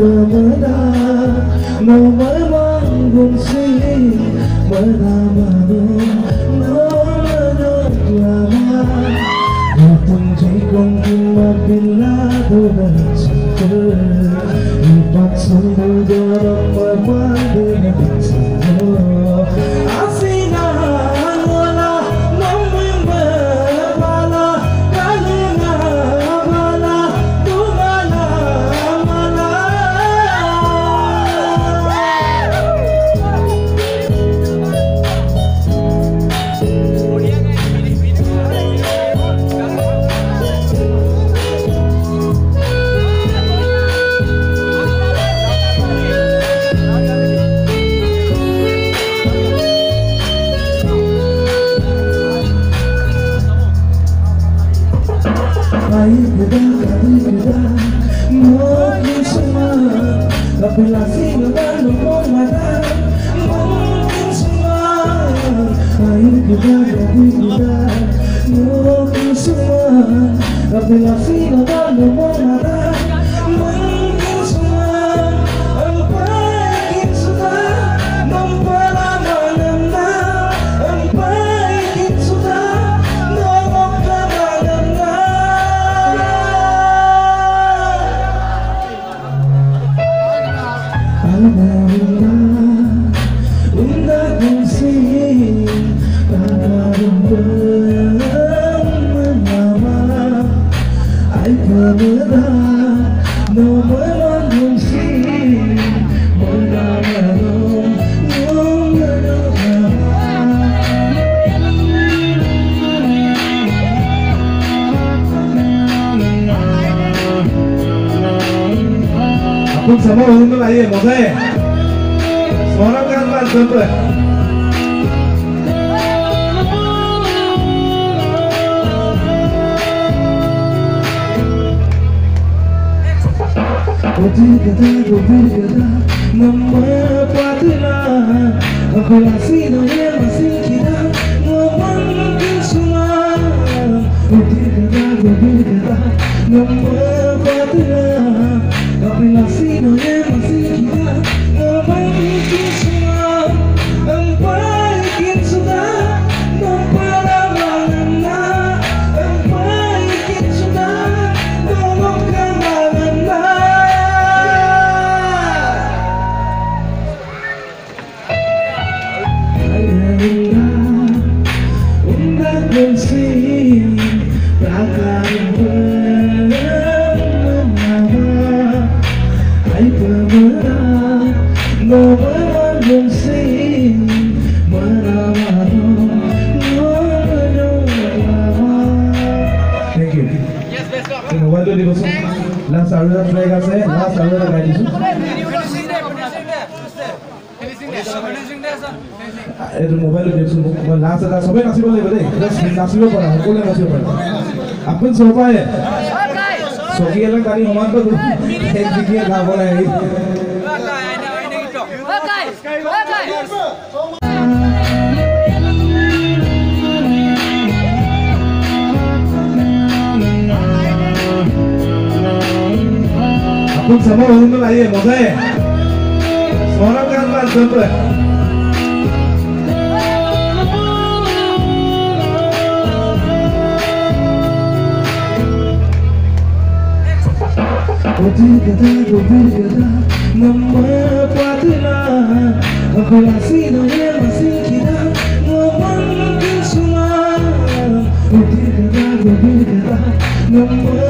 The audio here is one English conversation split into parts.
vừa mới đã màu mới mang buồn suy mới là mà đôi nó mới được là ma. Một tuần chỉ còn tim mà biến lá đôi bên sân chơi một bạc sông đôi đôi đôi qua đôi bên sân Pero así no ando matar Ahí que voy a No pienso no por matar Kung sa mga humang ay mo kaya. Seorang kan man, siyempre. Kopi kata, Thank you. Yes, best of. Last last hour, last hour, এইটো mobile দিয়কচোন মোক মই last এটা চবেই নাচিব লাগিব দেই। নাচিব পাৰা সকলোৱে নাচিব পাৰে। আপুনি চব পাৰে চকী এলাক টানি সমান কৰি এক দিকিয়ে গাব লাগে আপুনি চাব লাগে মজাই চহৰৰ Jangan sampai Bodi gada, bodi gada, nama patina Aku masih doa, masih kira, ngomong di sumar Bodi gada, bodi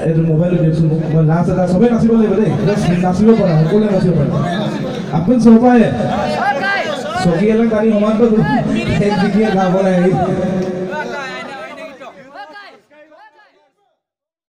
এইটো মোবাইলটো দিয়কচোন মোক মই লাষ্ট এটা চবেই নাচিব লাগিব দেই জাষ্ট নাচিব পাৰা সকলোৱে নাচিব পাৰা আপুনি চব পাৰে চকী এলাক টানি সমানটো এক দিগীয়ে গাব লাগে